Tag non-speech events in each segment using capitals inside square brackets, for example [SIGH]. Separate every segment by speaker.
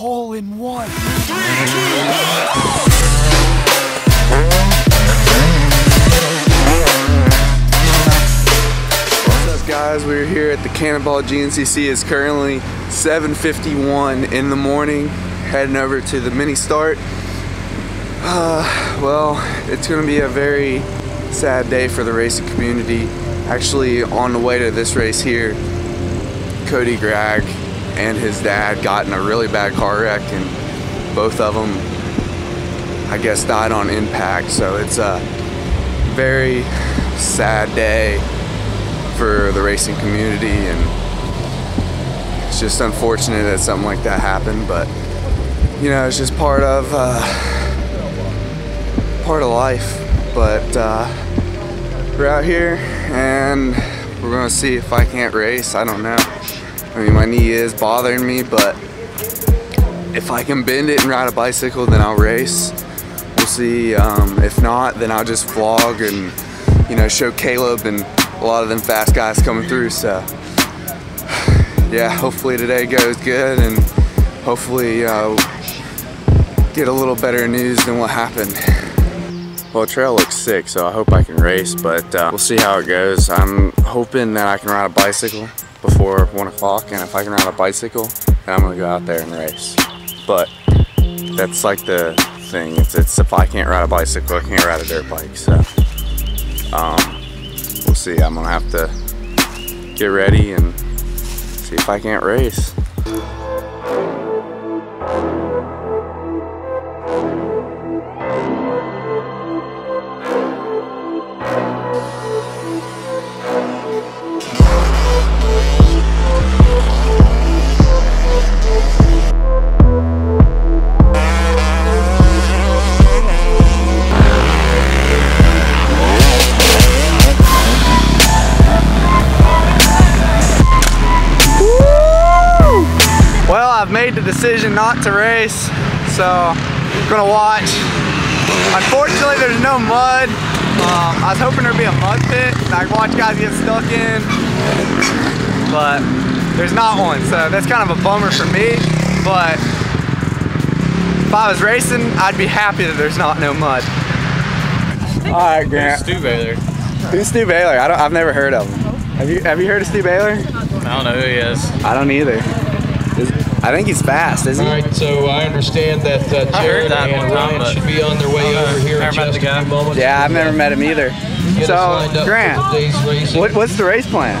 Speaker 1: hole in one. What's up guys, we're here at the Cannonball GNCC. It's currently 7.51 in the morning, heading over to the mini start. Uh, well, it's gonna be a very sad day for the racing community. Actually, on the way to this race here, Cody Gragg and his dad got in a really bad car wreck and both of them I guess died on impact. So it's a very sad day for the racing community and it's just unfortunate that something like that happened but you know it's just part of uh, part of life. But uh, we're out here and we're gonna see if I can't race. I don't know I mean, my knee is bothering me, but if I can bend it and ride a bicycle, then I'll race. We'll see. Um, if not, then I'll just vlog and, you know, show Caleb and a lot of them fast guys coming through. So, [SIGHS] yeah, hopefully today goes good and hopefully uh, get a little better news than what happened. Well, the trail looks sick, so I hope I can race, but uh, we'll see how it goes. I'm hoping that I can ride a bicycle before one o'clock and if I can ride a bicycle then I'm gonna go out there and race. But that's like the thing. It's, it's if I can't ride a bicycle I can't ride a dirt bike so um, we'll see. I'm gonna have to get ready and see if I can't race made the decision not to race, so I'm gonna watch. Unfortunately, there's no mud. Um, I was hoping there'd be a mud pit that I could watch guys get stuck in, but there's not one, so that's kind of a bummer for me. But if I was racing, I'd be happy that there's not no mud. All right, Grant.
Speaker 2: Who's Stu Baylor.
Speaker 1: Who's Stu Baylor? I don't, I've never heard of him. Have you Have you heard of Stu Baylor?
Speaker 2: I don't know who he is.
Speaker 1: I don't either. Is- I think he's fast, isn't he?
Speaker 3: right, so I understand that uh,
Speaker 2: I heard
Speaker 3: Jared
Speaker 2: that
Speaker 3: and
Speaker 2: one time,
Speaker 3: Ryan should be on their way
Speaker 2: I
Speaker 3: over here in just a
Speaker 2: guy.
Speaker 3: few moments.
Speaker 1: Yeah, I've never met him either.
Speaker 3: Get
Speaker 1: So,
Speaker 3: lined up for
Speaker 1: Grant, what, what's the race plan?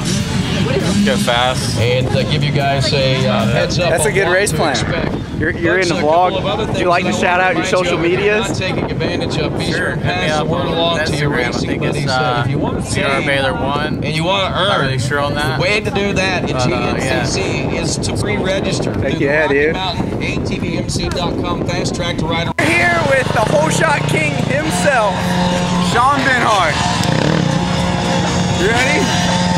Speaker 2: Go fast.
Speaker 3: and uh, give you guys a uh, heads up.
Speaker 1: That's a good race plan. You're, you're in the
Speaker 3: couple of
Speaker 1: vlog.
Speaker 3: other
Speaker 1: Would you like to shout out your social
Speaker 3: you of if you're
Speaker 1: medias?
Speaker 3: Not taking advantage of. Be
Speaker 2: Sure,
Speaker 3: sure and pass
Speaker 2: up
Speaker 3: the word along to your racing buddies.
Speaker 2: uh,
Speaker 3: Uh, if you want to
Speaker 2: Sierra
Speaker 3: pay
Speaker 2: Baylor one.
Speaker 3: and you want to
Speaker 2: Not
Speaker 3: earn,
Speaker 2: really sure on that.
Speaker 3: the way to do that in
Speaker 2: But, uh,
Speaker 3: GNCC is to pre-register
Speaker 1: Heck
Speaker 3: through
Speaker 1: yeah,
Speaker 3: the Rocky
Speaker 1: dude.
Speaker 3: ATVMC.com fast track to ride.
Speaker 1: We're here with the holeshot king himself, Sean Benhart. You ready?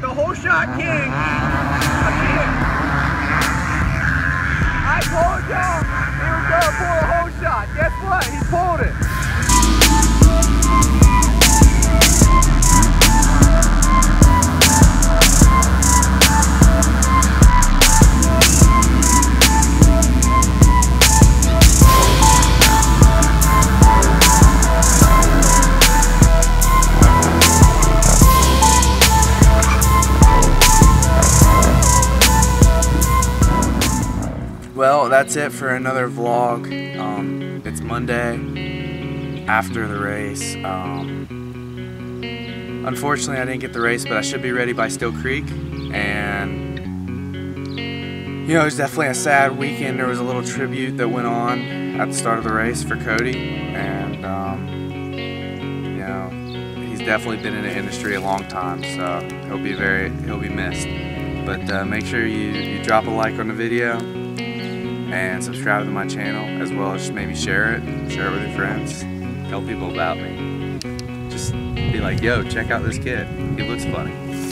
Speaker 1: The holeshot king. Ah. Well, that's it for another vlog. Um, it's Monday after the race. Um, unfortunately, I didn't get the race, but I should be ready by Steele Creek. And you know, it was definitely a sad weekend. There was a little tribute that went on at the start of the race for Cody, and um, you know, he's definitely been in the industry a long time, so he'll be very he'll be missed. But uh, make sure you, you drop a like on the video and subscribe to my channel as well as maybe share it, share it with your friends, tell people about me. Just be like, yo, check out this kid. He looks funny.